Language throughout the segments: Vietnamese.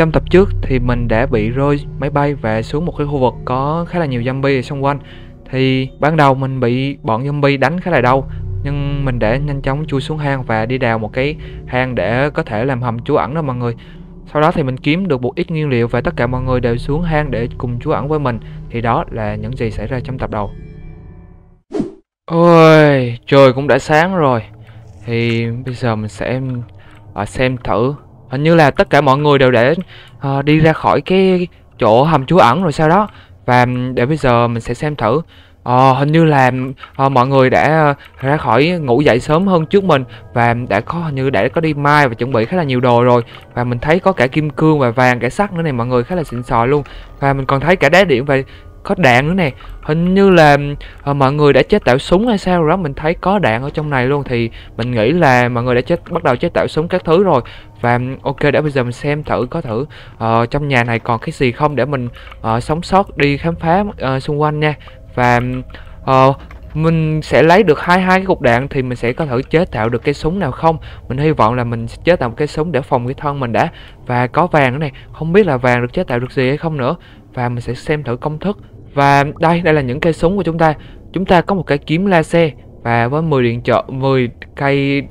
trong tập trước thì mình đã bị rơi máy bay và xuống một cái khu vực có khá là nhiều zombie ở xung quanh. Thì ban đầu mình bị bọn zombie đánh khá là đau, nhưng mình đã nhanh chóng chui xuống hang và đi đào một cái hang để có thể làm hầm trú ẩn đó mọi người. Sau đó thì mình kiếm được một ít nguyên liệu và tất cả mọi người đều xuống hang để cùng trú ẩn với mình. Thì đó là những gì xảy ra trong tập đầu. Ôi, trời cũng đã sáng rồi. Thì bây giờ mình sẽ à, xem thử hình như là tất cả mọi người đều để uh, đi ra khỏi cái chỗ hầm trú ẩn rồi sau đó. Và để bây giờ mình sẽ xem thử. Ờ, hình như là ờ, mọi người đã ờ, ra khỏi ngủ dậy sớm hơn trước mình và đã có hình như đã có đi mai và chuẩn bị khá là nhiều đồ rồi. Và mình thấy có cả kim cương và vàng cả sắt nữa này mọi người khá là xịn sò luôn. Và mình còn thấy cả đá điện và có đạn nữa nè. Hình như là ờ, mọi người đã chế tạo súng hay sao rồi đó mình thấy có đạn ở trong này luôn thì mình nghĩ là mọi người đã chế bắt đầu chế tạo súng các thứ rồi. Và ừ, ok để bây giờ mình xem thử có thử uh, trong nhà này còn cái gì không để mình uh, sống sót đi khám phá uh, xung quanh nha. Và uh, mình sẽ lấy được hai hai cái cục đạn thì mình sẽ có thử chế tạo được cái súng nào không. Mình hy vọng là mình chế tạo một cái súng để phòng cái thân mình đã. Và có vàng nữa này không biết là vàng được chế tạo được gì hay không nữa. Và mình sẽ xem thử công thức và đây đây là những cây súng của chúng ta. Chúng ta có một cái kiếm laser và với 10 điện trở 10 cây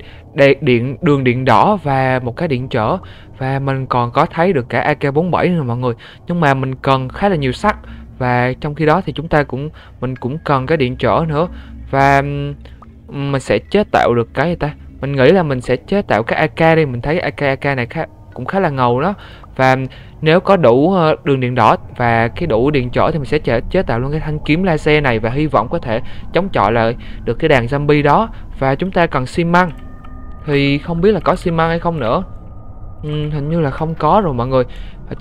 điện, đường điện đỏ và một cái điện trở và mình còn có thấy được cả AK47 nữa mọi người. Nhưng mà mình cần khá là nhiều sắt. Và trong khi đó thì chúng ta cũng, mình cũng cần cái điện trở nữa. Và mình sẽ chế tạo được cái gì ta? Mình nghĩ là mình sẽ chế tạo cái AK đi. Mình thấy AK AK này khá, cũng khá là ngầu đó và nếu có đủ ờ, đường điện đỏ và cái đủ điện trở thì mình sẽ chế, chế tạo luôn cái thanh kiếm laser này và hy vọng có thể chống chọi lại được cái đàn zombie đó. Và chúng ta cần xi măng. Thì không biết là có xi măng hay không nữa. Ừ, hình như là không có rồi mọi người.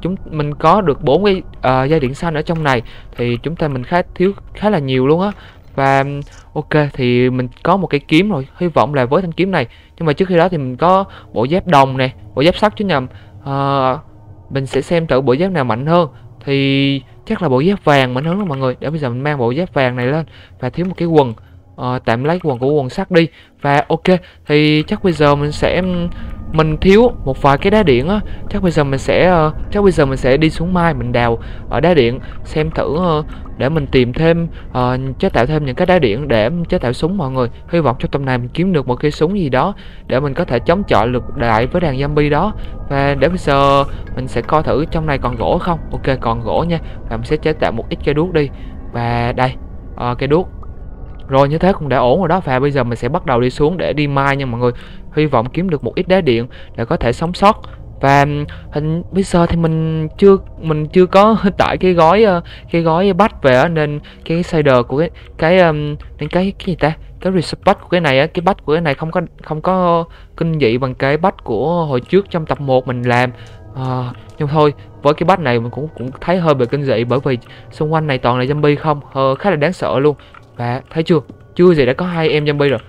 Chúng mình có được bốn cái uh, dây điện xanh ở trong này thì chúng ta mình khá thiếu khá là nhiều luôn á. Và ok thì mình có một cái kiếm rồi hy vọng là với thanh kiếm này. Nhưng mà trước khi đó thì mình có bộ dép đồng này bộ dép sắt chứ nhầm. Uh, mình sẽ xem thử bộ giáp nào mạnh hơn. Thì chắc là bộ giáp vàng mạnh hơn đó mọi người. Để bây giờ mình mang bộ giáp vàng này lên và thiếu một cái quần. Uh, tạm lấy quần của quần sắt đi và ok thì chắc bây giờ mình sẽ mình thiếu một vài cái đá điện á. Chắc bây giờ mình sẽ uh, chắc bây giờ mình sẽ đi xuống mai mình đào ở đá điện xem thử uh, để mình tìm thêm uh, chế tạo thêm những cái đá điện để chế tạo súng mọi người. Hy vọng trong tầm này mình kiếm được một cái súng gì đó để mình có thể chống chọi lực đại với đàn zombie đó. Và để bây giờ mình sẽ coi thử trong này còn gỗ không? Ok còn gỗ nha. Và mình sẽ chế tạo một ít cây đuốc đi. Và đây uh, cây đuốc rồi như thế cũng đã ổn rồi đó. Và bây giờ mình sẽ bắt đầu đi xuống để đi mai nha mọi người. Hy vọng kiếm được một ít đá điện để có thể sống sót. Và hình bây giờ thì mình chưa mình chưa có tải cái gói ờ, cái gói bắt về nên cái shader của cái cái nên cái cái gì ta? Cái respect của cái này á cái bắt của cái này không có không có kinh dị bằng cái bắt của hồi trước trong tập 1 mình làm. À, nhưng thôi với cái bắt này mình cũng cũng thấy hơi bị kinh dị bởi vì xung quanh này toàn là zombie không? Uh, khá là đáng sợ luôn và thấy chưa? Chưa gì đã có hai em zombie rồi.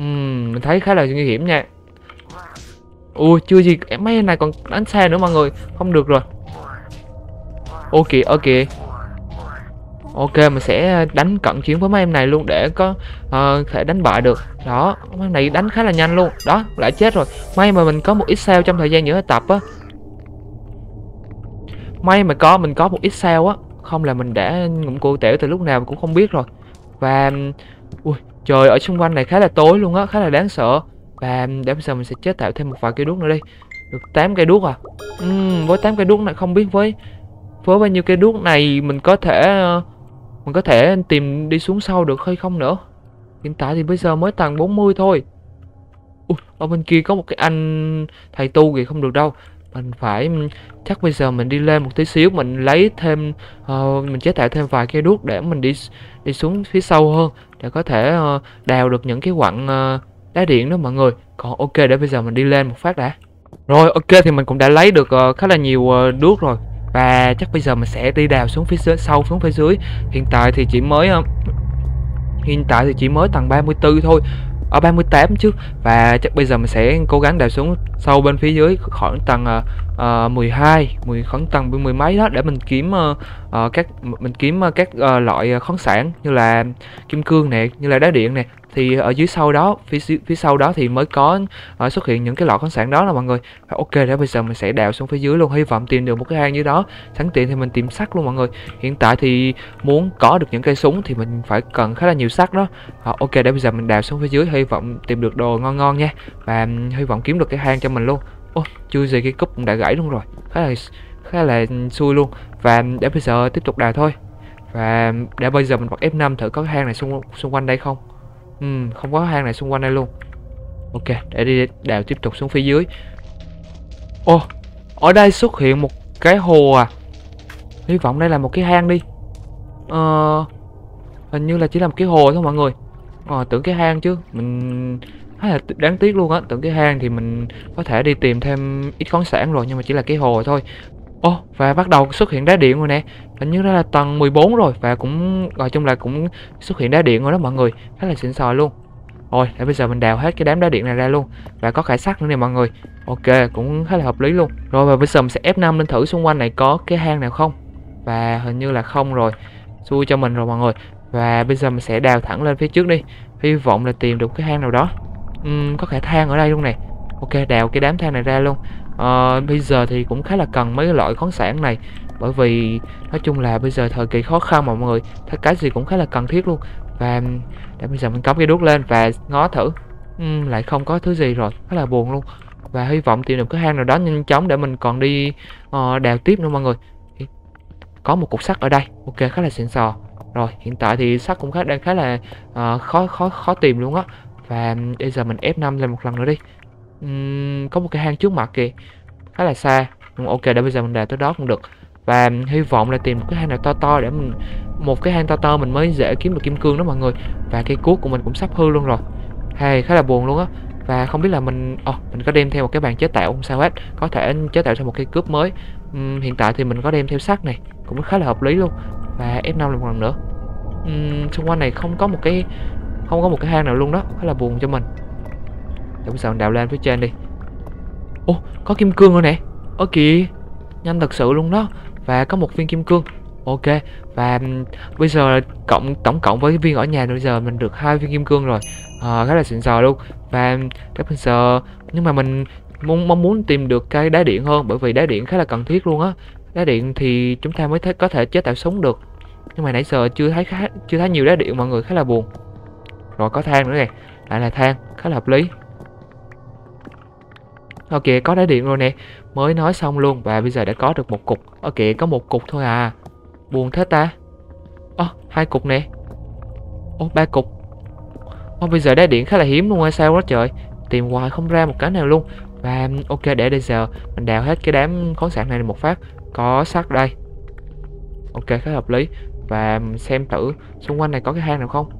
Uhm, mình thấy khá là nguy hiểm nha. Ui chưa gì mấy em này còn đánh xe nữa mọi người. Không được rồi. Ok ok ok mình sẽ ờ, đánh cận chiến với mấy em này luôn để có uh, thể đánh bại được. Đó mấy em này đánh khá là nhanh luôn. Đó lại chết rồi. May mà mình có một ít sao trong thời gian giữa tập á. May mà có mình có một ít sao á. Không là mình đã ngụm cụ tiểu từ lúc nào cũng không biết rồi và ui trời ở xung quanh này khá là tối luôn á khá là đáng sợ. Và để bây giờ mình sẽ chế tạo thêm một vài cây đuốc nữa đi. Được 8 cây đuốc à? Uhm, với 8 cây đuốc này không biết với với bao nhiêu cây đuốc này mình có thể ờ, mình có thể tìm đi xuống sâu được hay không nữa? Hiện tại thì bây giờ mới tầng 40 thôi. Ui, ở bên kia có một cái anh thầy tu kìa không được đâu mình phải chắc bây giờ mình đi lên một tí xíu mình lấy thêm uh, mình chế tạo thêm vài cây đuốc để mình đi đi xuống phía sâu hơn để có thể uh, đào được những cái quặng uh, đá điện đó mọi người. Còn ok để bây giờ mình đi lên một phát đã. Rồi ok thì mình cũng đã lấy được uh, khá là nhiều uh, đuốc rồi. Và chắc bây giờ mình sẽ đi đào xuống phía dưới, sâu xuống phía dưới. Hiện tại thì chỉ mới uh, hiện tại thì chỉ mới tầng 34 thôi. Ờ, ở 38 chứ. Và chắc bây giờ mình sẽ cố gắng đào xuống sâu bên phía dưới khoảng tầng uh, 12 10 khoảng tầng mười mấy đó để mình kiếm uh, uh, các mình kiếm uh, các uh, loại khoáng sản như là kim cương nè như là đá điện nè thì ở dưới sau đó phía phía sau đó thì mới có uh, xuất hiện những cái lọ khoáng sản đó là mọi người. Ok để bây giờ mình sẽ đào xuống phía dưới luôn hy vọng tìm được một cái hang dưới đó. Sẵn tiện thì mình tìm sắt luôn mọi người. Hiện tại thì muốn có được những cây súng thì mình phải cần khá là nhiều sắt đó. Uh, ok để bây giờ mình đào xuống phía dưới hy vọng tìm được đồ ngon ngon nha. Và hy vọng kiếm được cái hang cho mình luôn. Ô chưa gì cái cúp cũng đã gãy luôn rồi. Khá là khá là xui luôn. Và để bây giờ tiếp tục đào thôi. Và để bây giờ mình bật F5 thử có cái hang này xung, xung quanh đây không? Ừ, không có hang này xung quanh đây luôn. Ok để đi đào tiếp tục xuống phía dưới. Ô ở đây xuất hiện một cái hồ à. Hy vọng đây là một cái hang đi. Ờ hình như là chỉ là một cái hồ thôi mọi người. Ờ tưởng cái hang chứ. Mình khá là đáng tiếc luôn á tưởng cái hang thì mình có thể đi tìm thêm ít khoáng sản rồi nhưng mà chỉ là cái hồ thôi. Ồ, oh, và bắt đầu xuất hiện đá điện rồi nè. Hình như đó là tầng 14 rồi Và cũng, gọi chung là cũng xuất hiện đá điện rồi đó mọi người. Khá là xịn sò luôn. Rồi, để bây giờ mình đào hết cái đám đá điện này ra luôn. Và có khải sắt nữa nè mọi người. Ok, cũng khá là hợp lý luôn. Rồi và bây giờ mình sẽ F5 lên thử xung quanh này có cái hang nào không? Và hình như là không rồi. Xui cho mình rồi mọi người. Và bây giờ mình sẽ đào thẳng lên phía trước đi. Hy vọng là tìm được cái hang nào đó. Uhm, Có khả than ở đây luôn này Ok, đào cái đám than này ra luôn. À, bây giờ thì cũng khá là cần mấy loại khoáng sản này bởi vì nói chung là bây giờ thời kỳ khó khăn mà mọi người thấy cái gì cũng khá là cần thiết luôn. Và để bây giờ mình cắm cái đuốc lên và ngó thử. Uhm, lại không có thứ gì rồi khá là buồn luôn. Và hy vọng tìm được cái hang nào đó nhanh chóng để mình còn đi uh, đào tiếp nữa mọi người. Có một cục sắt ở đây. Ok khá là xịn sò rồi hiện tại thì sắt cũng khá đang khá là uh, khó khó khó tìm luôn á. Và bây giờ mình F5 lên một lần nữa đi. Uhm, có một cái hang trước mặt kìa. Khá là xa. Ok để bây giờ mình đào tới đó cũng được và hy vọng là tìm một cái hang nào to to để mình một cái hang to to mình mới dễ kiếm được kim cương đó mọi người. Và cây cuốc của mình cũng sắp hư luôn rồi. Hay khá là buồn luôn á. Và không biết là mình oh, mình có đem theo một cái bàn chế tạo không sao hết. Có thể chế tạo cho một cây cướp mới. Uhm, hiện tại thì mình có đem theo sắt này cũng khá là hợp lý luôn. Và F5 lại một lần nữa. Uhm, xung quanh này không có một cái không có một cái hang nào luôn đó. Khá là buồn cho mình. Để sao mình đào lên phía trên đi. Ô có kim cương rồi nè. Ok kìa. Nhanh thật sự luôn đó và có một viên kim cương. Ok và bây giờ cộng tổng cộng với viên ở nhà bây giờ mình được hai viên kim cương rồi. À, khá là xịn sò luôn. Và để bây giờ nhưng mà mình mong mong muốn tìm được cái đá điện hơn bởi vì đá điện khá là cần thiết luôn á. Đá điện thì chúng ta mới thấy có thể chế tạo súng được. Nhưng mà nãy giờ chưa thấy khá chưa thấy nhiều đá điện mọi người khá là buồn. Rồi có than nữa này lại là than khá là hợp lý. Ok có đá điện rồi nè. Mới nói xong luôn và bây giờ đã có được một cục. Ok có một cục thôi à. Buồn thế ta. Ơ oh, hai cục nè. Ô oh, ba cục. Ô oh, bây giờ đá điện khá là hiếm luôn hay sao đó trời. Tìm hoài không ra một cái nào luôn. Và ok để bây giờ. Mình đào hết cái đám khoáng sản này một phát. Có sắt đây. Ok khá hợp lý. Và xem thử xung quanh này có cái hang nào không.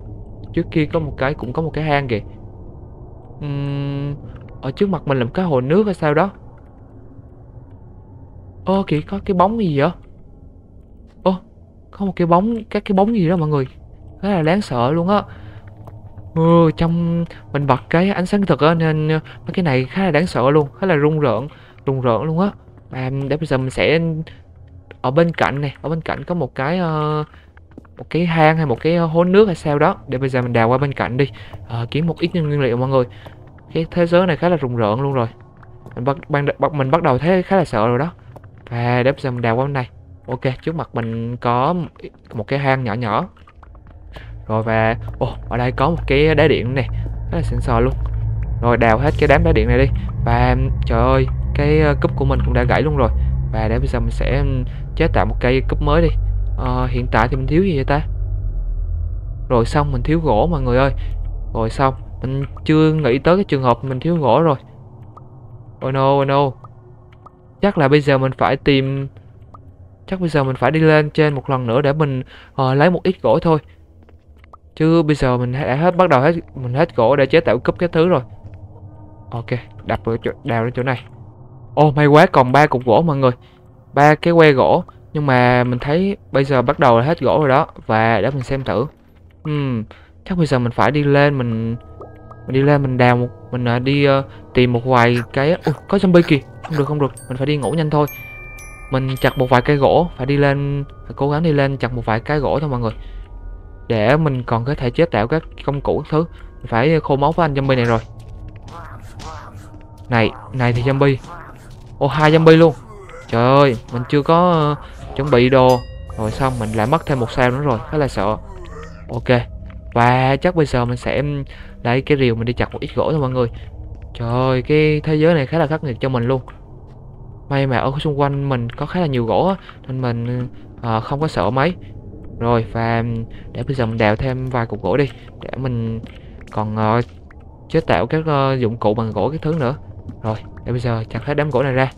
Trước kia có một cái cũng có một cái hang kìa. Uhm, ở trước mặt mình là một cái hồ nước hay sao đó. Ơ kìa có cái bóng gì vậy? Ơ Có một cái bóng Các cái bóng gì đó mọi người? Rất là đáng sợ luôn á. Ừ, trong mình bật cái ánh sáng thực á nên ờ, mấy cái này khá là đáng sợ luôn khá là rung rợn rung rợn luôn á. Và để bây giờ mình sẽ ở bên cạnh này ở bên cạnh có một cái uh, một cái hang hay một cái ờ, hố nước hay sao đó. Để bây giờ mình đào qua bên cạnh đi. À, kiếm một ít nguyên liệu mọi người cái thế giới này khá là rùng rợn luôn rồi. Mình bắt ban bắt mình bắt đầu thấy khá là sợ rồi đó. Và để giờ mình đào qua bên này. Ok trước mặt mình có một cái hang nhỏ nhỏ. Rồi và ồ oh, ở đây có một cái đá điện này. Rất là xịn sò luôn. Rồi đào hết cái đám đá điện này đi. Và trời ơi cái ờ, cúp của mình cũng đã gãy luôn rồi. Và để bây giờ mình sẽ chế tạo một cây cúp mới đi. À, hiện tại thì mình thiếu gì vậy ta? Rồi xong mình thiếu gỗ mọi người ơi. Rồi xong mình chưa nghĩ tới cái trường hợp mình thiếu gỗ rồi. Oh no, oh no. Chắc là bây giờ mình phải tìm Chắc bây giờ mình phải đi lên trên một lần nữa để mình uh, lấy một ít gỗ thôi. Chứ bây giờ mình đã hết bắt đầu hết mình hết gỗ để chế tạo cúp cái thứ rồi. Ok, đặt vào chỗ, đào lên chỗ này. Ô oh, may quá còn ba cục gỗ mọi người. Ba cái que gỗ. Nhưng mà mình thấy bây giờ bắt đầu là hết gỗ rồi đó. Và để mình xem thử. Hmm, chắc bây giờ mình phải đi lên mình mình đi lên mình đào một mình uh, đi uh, tìm một vài cái Ủa, có zombie kìa. Không được không được. Mình phải đi ngủ nhanh thôi. Mình chặt một vài cây gỗ phải đi lên phải cố gắng đi lên chặt một vài cái gỗ thôi mọi người. Để mình còn có thể chế tạo các công cụ thứ. Phải khô máu với anh zombie này rồi. Này này thì zombie. Ô hai zombie luôn. Trời ơi mình chưa có uh, chuẩn bị đồ. Rồi xong mình lại mất thêm một sao nữa rồi. Khá là sợ. Ok và chắc bây giờ mình sẽ lấy cái rìu mình đi chặt một ít gỗ thôi mọi người. Trời ơi cái thế giới này khá là khắc nghiệt cho mình luôn. May mà ở xung quanh mình có khá là nhiều gỗ á, nên mình ờ, không có sợ mấy. Rồi và để bây giờ mình đào thêm vài cục gỗ đi để mình còn ờ, chế tạo các ờ, dụng cụ bằng gỗ cái thứ nữa. Rồi để bây giờ chặt hết đám gỗ này ra.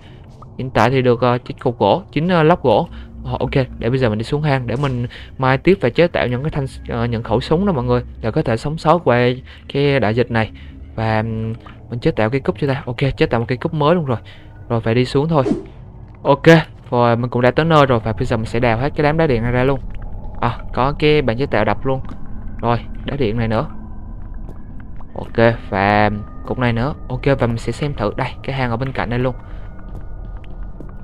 Hiện tại thì được ờ, uh, 9 cục gỗ 9 uh, ờ, lóc gỗ. Ờ, ok để bây giờ mình đi xuống hang để mình mai tiếp và chế tạo những cái thanh uh, những khẩu súng đó mọi người để có thể sống sót qua cái đại dịch này. Và mình chế tạo cái cúp cho ta. Ok chế tạo một cái cúp mới luôn rồi. Rồi phải đi xuống thôi. Ok rồi mình cũng đã tới nơi rồi và bây giờ mình sẽ đào hết cái đám đá điện này ra luôn. À có cái bàn chế tạo đập luôn. Rồi đá điện này nữa. Ok và cục này nữa. Ok và mình sẽ xem thử đây cái hang ở bên cạnh đây luôn.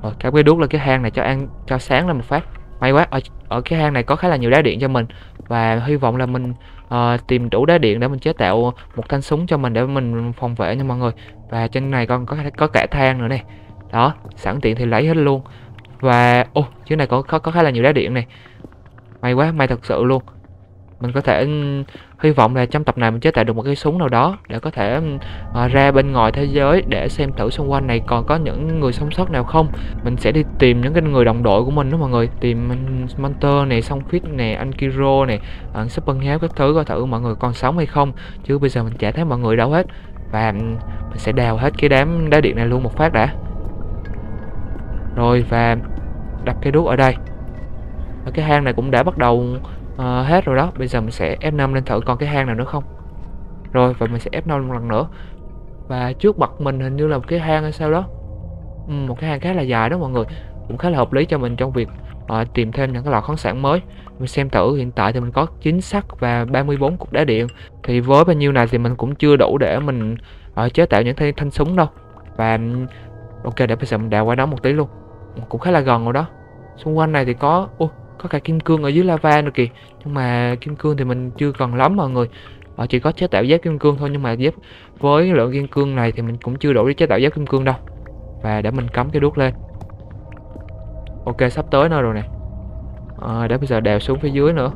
Ờ, rồi cắm cái đuốc lên cái hang này cho ăn cho sáng lên một phát. May quá ở, ở cái hang này có khá là nhiều đá điện cho mình. Và hy vọng là mình uh, tìm đủ đá điện để mình chế tạo một thanh súng cho mình để mình phòng vệ nha mọi người. Và trên này còn có có cả than nữa này. Đó sẵn tiện thì lấy hết luôn. Và ô dưới này có, có có khá là nhiều đá điện này. May quá may thật sự luôn. Mình có thể hy vọng là trong tập này mình chế tạo được một cái súng nào đó để có thể uh, ra bên ngoài thế giới để xem thử xung quanh này còn có những người sống sót nào không. Mình sẽ đi tìm những cái người đồng đội của mình đó mọi người. Tìm Monster này song fit này anh Kiro này uh, Super Héo các thứ coi thử mọi người còn sống hay không. Chứ bây giờ mình chả thấy mọi người đâu hết. Và mình sẽ đào hết cái đám đá điện này luôn một phát đã. Rồi và đặt cái đuốc ở đây. Ở cái hang này cũng đã bắt đầu à, hết rồi đó. Bây giờ mình sẽ F5 lên thử còn cái hang nào nữa không. Rồi và mình sẽ F5 một lần nữa. Và trước mặt mình hình như là một cái hang hay sao đó. Ừ, một cái hang khá là dài đó mọi người. Cũng khá là hợp lý cho mình trong việc à, tìm thêm những cái loại khoáng sản mới. Mình xem thử hiện tại thì mình có chính sắt và 34 cục đá điện. Thì với bao nhiêu này thì mình cũng chưa đủ để mình à, chế tạo những thanh, thanh súng đâu. Và ok để bây giờ mình đào qua đó một tí luôn. Cũng khá là gần rồi đó. Xung quanh này thì có ô có cả kim cương ở dưới lava nữa kìa. Nhưng mà kim cương thì mình chưa cần lắm mọi người. Họ chỉ có chế tạo giáp kim cương thôi nhưng mà giáp với lượng kim cương này thì mình cũng chưa đủ để chế tạo giáp kim cương đâu. Và để mình cắm cái đuốc lên. Ok sắp tới nơi rồi nè. À, để bây giờ đào xuống phía dưới nữa.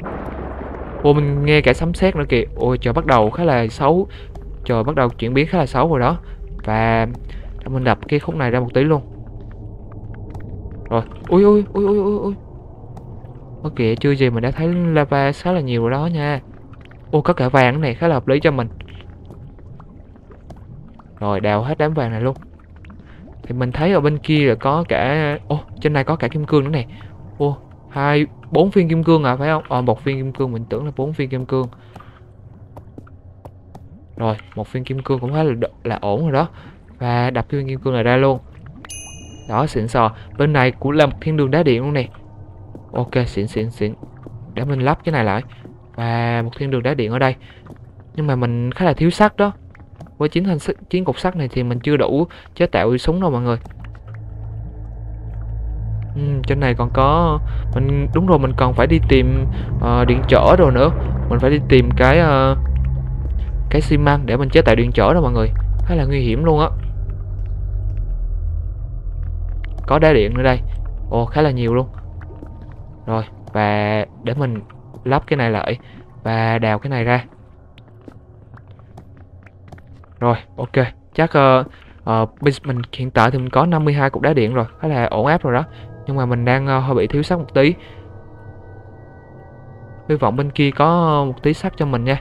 Ô mình nghe cả sấm sét nữa kìa. Ôi trời bắt đầu khá là xấu. Trời bắt đầu chuyển biến khá là xấu rồi đó. Và để mình đập cái khúc này ra một tí luôn. Rồi. Ui ui ui ui ui ui ok kìa chưa gì mình đã thấy lava khá là nhiều rồi đó nha. Ô có cả vàng này khá là hợp lý cho mình. Rồi đào hết đám vàng này luôn. Thì mình thấy ở bên kia là có cả Ô trên này có cả kim cương nữa nè. Ô hai bốn viên kim cương à phải không? Ờ một viên kim cương mình tưởng là bốn viên kim cương. Rồi một viên kim cương cũng khá là, là ổn rồi đó. Và đập cái viên kim cương này ra luôn. Đó xịn sò. Bên này cũng là một thiên đường đá điện luôn nè. Ok xịn xịn xịn. Để mình lắp cái này lại. Và một thiên đường đá điện ở đây. Nhưng mà mình khá là thiếu sắt đó. Với chín thanh chín cục sắt này thì mình chưa đủ chế tạo súng đâu mọi người. Ừ, trên này còn có mình đúng rồi mình còn phải đi tìm uh, điện trở rồi nữa. Mình phải đi tìm cái uh, cái xi măng để mình chế tạo điện trở đó mọi người. Khá là nguy hiểm luôn á. Có đá điện nữa đây. Ồ khá là nhiều luôn rồi và để mình lắp cái này lại và đào cái này ra. Rồi ok. Chắc uh, uh, mình hiện tại thì mình có 52 cục đá điện rồi khá là ổn áp rồi đó. Nhưng mà mình đang uh, hơi bị thiếu sắt một tí. Hy vọng bên kia có một tí sắt cho mình nha.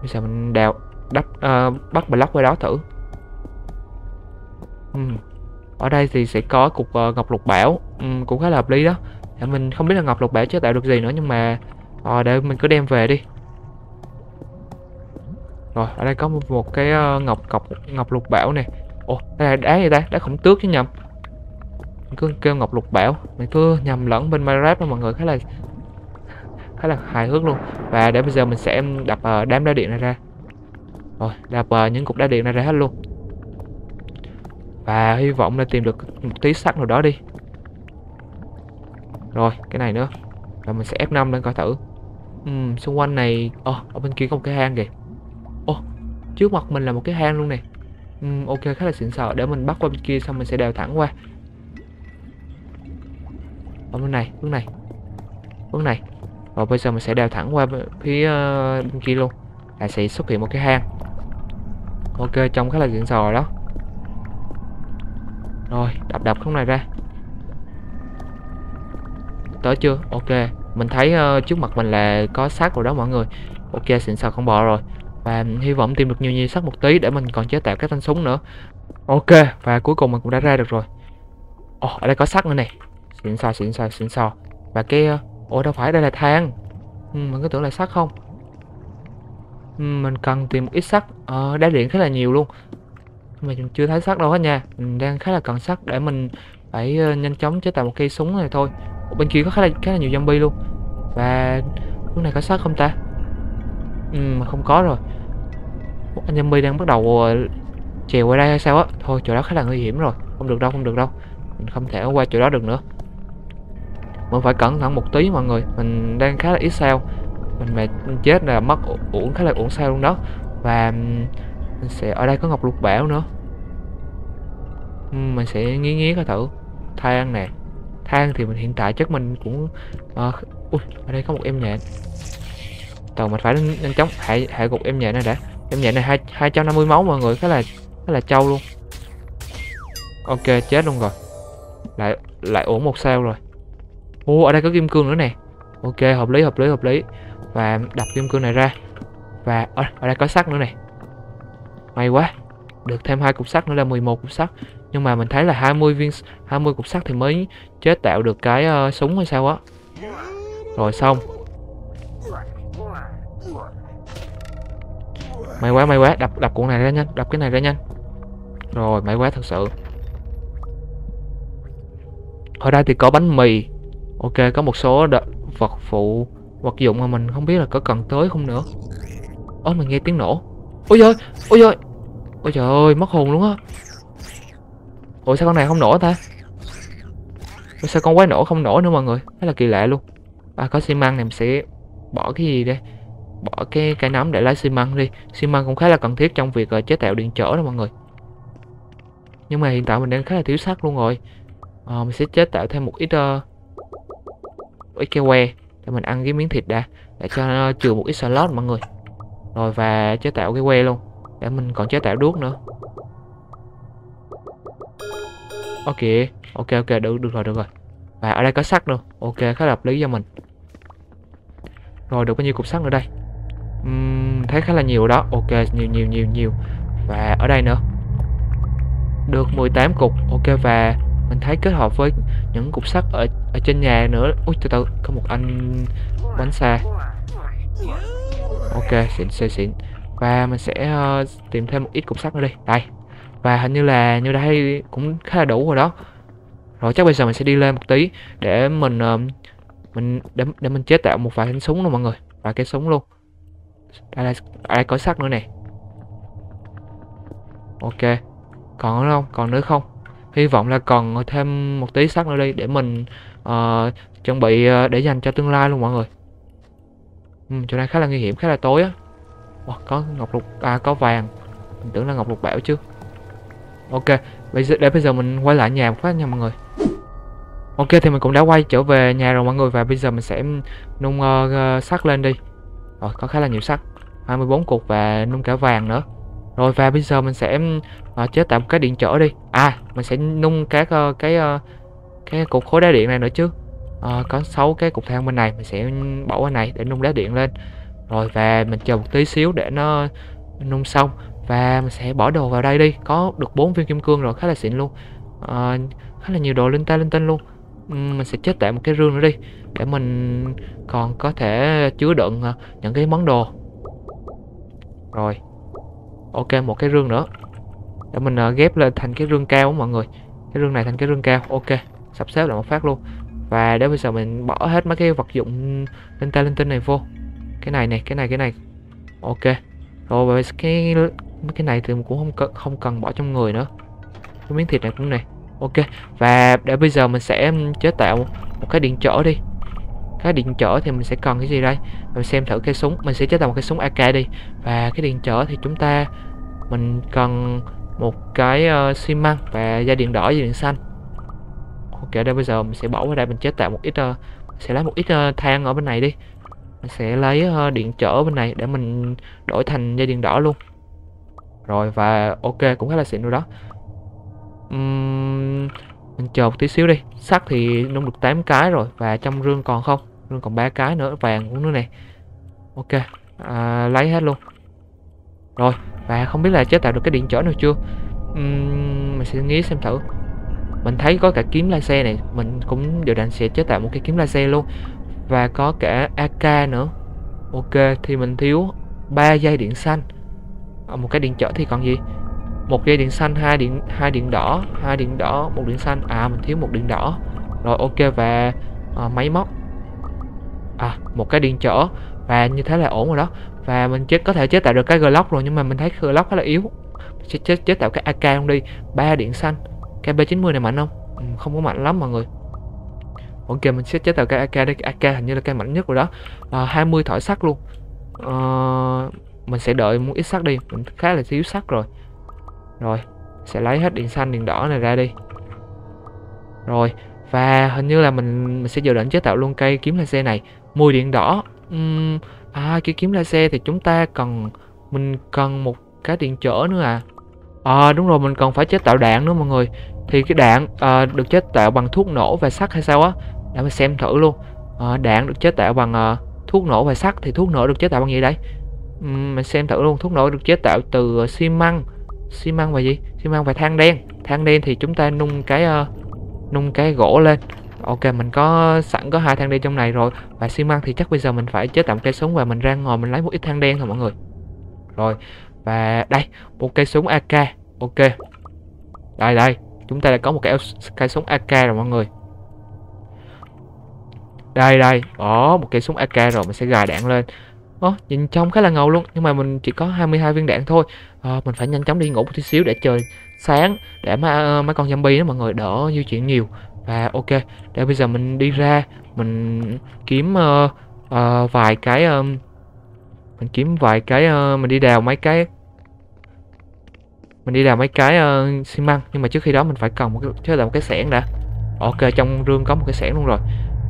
Bây giờ mình đào đắp uh, bắt block qua đó thử. Uhm. ở đây thì sẽ có cục uh, ngọc lục bảo. Uhm, cũng khá là hợp lý đó để mình không biết là ngọc lục bảo chế tạo được gì nữa nhưng mà à, để mình cứ đem về đi. Rồi ở đây có một, một cái ờ, ngọc cọc ngọc lục bảo này ồ đây là đá gì ta? Đá khổng tước chứ nhầm. Mình cứ kêu ngọc lục bảo. Mình cứ nhầm lẫn bên Minecraft đó mọi người khá là khá là hài hước luôn. Và để bây giờ mình sẽ đập ờ, đám đá điện này ra. Rồi đập những cục đá điện này ra hết luôn. Và hy vọng là tìm được một tí sắt nào đó đi rồi cái này nữa. Là mình sẽ F5 lên coi thử. Uhm, xung quanh này Ồ, ở bên kia có một cái hang kìa. Ồ, trước mặt mình là một cái hang luôn nè. Uhm, ok khá là xịn sò để mình bắt qua bên kia xong mình sẽ đèo thẳng qua. Ở bên này bước này bước này. Rồi bây giờ mình sẽ đèo thẳng qua phía uh, bên kia luôn. Là sẽ xuất hiện một cái hang. Ok trông khá là xịn sò đó. Rồi đập đập không này ra tới chưa? Ok mình thấy uh, trước mặt mình là có xác rồi đó mọi người. Ok xịn sò không bỏ rồi. Và hy vọng tìm được nhiều nhiều sắt một tí để mình còn chế tạo cái thanh súng nữa. Ok và cuối cùng mình cũng đã ra được rồi. Ồ oh, ở đây có sắt nữa này xịn sò xịn sò xịn sò. Và cái uh, ủa đâu phải đây là than ừ, mình có tưởng là sắt không? Ừ, mình cần tìm một ít sắt ờ, đá điện khá là nhiều luôn. Mà mình chưa thấy sắt đâu hết nha. Mình đang khá là cần sắt để mình phải uh, nhanh chóng chế tạo một cây súng này thôi. Ủa, bên kia có khá là khá là nhiều zombie luôn. Và lúc này có xác không ta? Ừ, mà không có rồi. Anh zombie đang bắt đầu chèo trèo qua đây hay sao á? Thôi chỗ đó khá là nguy hiểm rồi. Không được đâu không được đâu. Mình không thể qua chỗ đó được nữa. Mình phải cẩn thận một tí mọi người. Mình đang khá là ít sao. Mình mà chết là mất uổng khá là uổng sao luôn đó. Và mình sẽ ở đây có ngọc lục bảo nữa. Mình sẽ nghĩ nghĩ coi thử. Than nè than thì mình hiện tại chắc mình cũng uh, ui ở đây có một em nhện. Tàu mình phải nhanh chóng hạ hạ gục em nhện này đã. Em nhện này hai hai trăm năm mươi máu mọi người khá là khá là trâu luôn. Ok chết luôn rồi. Lại lại ổn một sao rồi. Ô ở đây có kim cương nữa nè. Ok hợp lý hợp lý hợp lý. Và đập kim cương này ra. Và ở, ở đây có sắt nữa nè. May quá. Được thêm hai cục sắt nữa là 11 cục sắt nhưng mà mình thấy là 20 viên 20 cục sắt thì mới chế tạo được cái uh, súng hay sao á. Rồi xong. May quá may quá. Đập đập cuộn này ra nhanh đập cái này ra nhanh. Rồi may quá thật sự. Ở đây thì có bánh mì. Ok có một số vật phụ vật dụng mà mình không biết là có cần tới không nữa. Ôi mình nghe tiếng nổ. Ôi giời ôi giời. Ôi trời ơi mất hồn luôn á ủa sao con này không nổ ta? Ủa sao con quái nổ không nổ nữa mọi người? Rất là kỳ lạ luôn. À có xi măng này mình sẽ bỏ cái gì đây? Bỏ cái cái nấm để lấy xi măng đi. Xi măng cũng khá là cần thiết trong việc uh, chế tạo điện trở đó mọi người. Nhưng mà hiện tại mình đang khá là thiếu sắt luôn rồi. À, mình sẽ chế tạo thêm một ít uh, ít cái que để mình ăn cái miếng thịt đã để cho nó trừ một ít slot mọi người. Rồi và chế tạo cái que luôn để mình còn chế tạo đuốc nữa ok ok ok được được rồi được rồi. Và ở đây có sắt nữa. Ok khá là hợp lý cho mình. Rồi được bao nhiêu cục sắt nữa đây? Uhm, thấy khá là nhiều đó. Ok nhiều nhiều nhiều nhiều. Và ở đây nữa. Được 18 cục. Ok và mình thấy kết hợp với những cục sắt ở ở trên nhà nữa. Ui từ từ có một anh bánh xa. Ok xịn xịn xịn. Và mình sẽ uh, tìm thêm một ít cục sắt nữa đi. Đây và hình như là như đây cũng khá là đủ rồi đó. Rồi chắc bây giờ mình sẽ đi lên một tí để mình uh, mình để, để mình chế tạo một vài thanh súng luôn mọi người. Và cái súng luôn. Đây là ai có sắt nữa nè. Ok. Còn nữa không? Còn nữa không? Hy vọng là còn thêm một tí sắt nữa đi để mình uh, chuẩn bị uh, để dành cho tương lai luôn mọi người. Ừ, chỗ này khá là nguy hiểm khá là tối á. Wow, có ngọc lục à có vàng. Mình tưởng là ngọc lục bảo chứ ok bây giờ để bây giờ mình quay lại nhà một phát nha mọi người. Ok thì mình cũng đã quay trở về nhà rồi mọi người và bây giờ mình sẽ nung uh, sắt lên đi. Rồi có khá là nhiều sắt. 24 cục và nung cả vàng nữa. Rồi và bây giờ mình sẽ uh, chế tạo một cái điện trở đi. À mình sẽ nung các uh, cái uh, cái cục khối đá điện này nữa chứ. Uh, có 6 cái cục than bên này mình sẽ bỏ qua này để nung đá điện lên. Rồi và mình chờ một tí xíu để nó nung xong và mình sẽ bỏ đồ vào đây đi. Có được bốn viên kim cương rồi khá là xịn luôn. À, khá là nhiều đồ linh ta linh tinh luôn. Ừ, mình sẽ chết tại một cái rương nữa đi để mình còn có thể chứa đựng ờ, những cái món đồ. Rồi ok một cái rương nữa. Để mình ờ, ghép lên thành cái rương cao mọi người. Cái rương này thành cái rương cao ok. Sắp xếp lại một phát luôn. Và để bây giờ mình bỏ hết mấy cái vật dụng linh ta linh tinh này vô. Cái này này cái này cái này. Ok. Rồi cái cái này thì cũng không cần không cần bỏ trong người nữa. Cái miếng thịt này cũng này. Ok và để bây giờ mình sẽ chế tạo một cái điện trở đi. Cái điện trở thì mình sẽ cần cái gì đây? Mình xem thử cái súng mình sẽ chế tạo một cái súng AK đi. Và cái điện trở thì chúng ta mình cần một cái uh, xi măng và dây điện đỏ dây điện xanh. Ok đây bây giờ mình sẽ bỏ vào đây mình chế tạo một ít uh, sẽ lấy một ít uh, than ở bên này đi. Mình sẽ lấy uh, điện trở bên này để mình đổi thành dây điện đỏ luôn rồi và ok cũng khá là xịn rồi đó. Uhm, mình chờ một tí xíu đi. Sắt thì nung được 8 cái rồi và trong rương còn không? Rương còn ba cái nữa vàng cũng nữa này ok à, lấy hết luôn. Rồi và không biết là chế tạo được cái điện trở nào chưa? Uhm, mình sẽ nghĩ xem thử. Mình thấy có cả kiếm laser này mình cũng dự định sẽ chế tạo một cái kiếm laser luôn. Và có cả AK nữa. Ok thì mình thiếu 3 dây điện xanh à, một cái điện trở thì còn gì? Một dây điện xanh hai điện hai điện đỏ hai điện đỏ một điện xanh. À mình thiếu một điện đỏ. Rồi ok và à, máy móc. À một cái điện trở. Và như thế là ổn rồi đó. Và mình chế có thể chế tạo được cái glock rồi nhưng mà mình thấy glock khá là yếu. Sẽ chế, chế tạo cái AK không đi. Ba điện xanh. Cái B90 này mạnh không? Ừ, không có mạnh lắm mọi người. Ok mình sẽ chế tạo cái AK đây AK hình như là cái mạnh nhất rồi đó. À, 20 thỏi sắt luôn. À, mình sẽ đợi muốn ít sắt đi. Mình khá là thiếu sắt rồi. Rồi sẽ lấy hết điện xanh điện đỏ này ra đi. Rồi và hình như là mình mình sẽ dự định chế tạo luôn cây kiếm laser này. Mùi điện đỏ. Uhm, à cái kiếm laser thì chúng ta cần mình cần một cái điện trở nữa à? À đúng rồi mình cần phải chế tạo đạn nữa mọi người. Thì cái đạn à, được chế tạo bằng thuốc nổ và sắt hay sao á? Để mình xem thử luôn. À, đạn được chế tạo bằng à, thuốc nổ và sắt thì thuốc nổ được chế tạo bằng gì đấy uhm, mình xem thử luôn thuốc nổ được chế tạo từ ờ, xi măng. Xi măng và gì? Xi măng và than đen. Than đen thì chúng ta nung cái uh, nung cái gỗ lên. Ok mình có sẵn có hai than đen trong này rồi. Và xi măng thì chắc bây giờ mình phải chế tạo cây súng và mình ra ngồi mình lấy một ít than đen thôi mọi người. Rồi và đây một cây súng AK ok. Đây đây chúng ta đã có một cái cây súng AK rồi mọi người. Đây đây có một cây súng AK rồi mình sẽ gài đạn lên. Ồ, nhìn trông khá là ngầu luôn nhưng mà mình chỉ có 22 viên đạn thôi. À, mình phải nhanh chóng đi ngủ một tí xíu để trời sáng để mà ờ, mấy con zombie đó mọi người đỡ di chuyển nhiều. Và ok để bây giờ mình đi ra mình kiếm uh, uh, vài cái uh, mình kiếm vài cái uh, mình đi đào mấy cái mình đi đào mấy cái uh, xi măng. Nhưng mà trước khi đó mình phải cần một cái chứ là một cái xẻng đã. Ok trong rương có một cái xẻng luôn rồi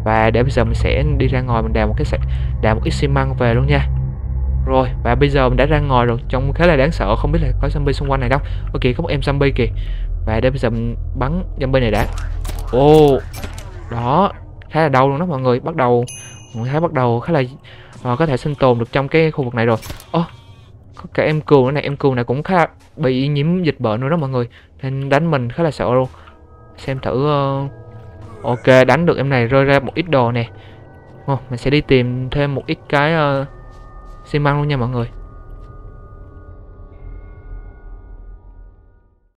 và để bây giờ mình sẽ đi ra ngoài mình đào một cái xẻng đào một ít xi măng về luôn nha. Rồi và bây giờ mình đã ra ngoài rồi trông khá là đáng sợ không biết là có zombie xung quanh này đâu. Ok có một em zombie kìa. Và để bây giờ mình bắn zombie này đã. Ô đó khá là đau luôn đó mọi người. Bắt đầu mình thấy bắt đầu khá là uh, có thể sinh tồn được trong cái khu vực này rồi. Ô oh, có cả em cừu nữa này em cừu này cũng khá bị nhiễm dịch bệnh nữa đó mọi người. Nên đánh mình khá là sợ luôn. Xem thử uh, ok đánh được em này rơi ra một ít đồ nè. Oh, mình sẽ đi tìm thêm một ít cái uh, xi măng luôn nha mọi người.